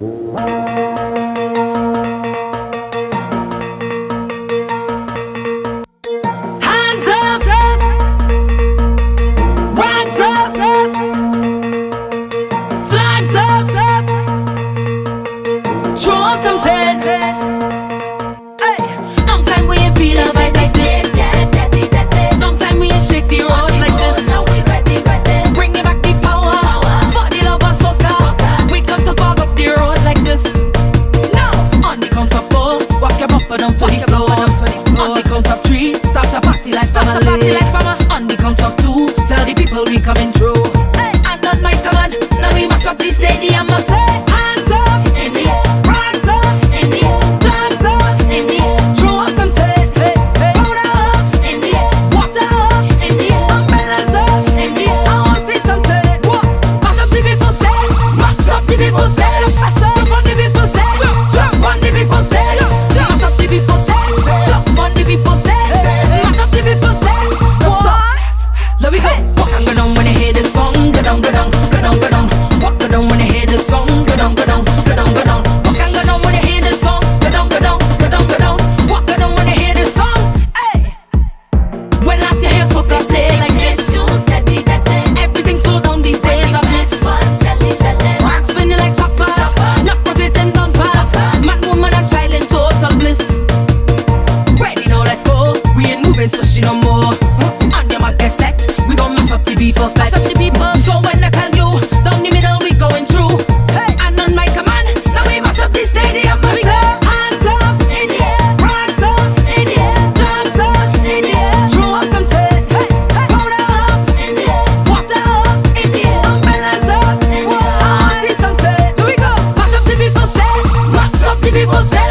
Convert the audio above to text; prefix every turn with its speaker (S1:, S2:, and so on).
S1: Hands coming through. Hey. And not my command, now we must up this stadium, must say. Walk on, when you hear the song, go down, go down, go down, go down. Walk on, when you hear the song, go down, go down. of my the people. So when I tell you, down the middle we going through. And on my command, now we up this stadium. We hands up up drums up some up up up. I want we go, up the people, up the people.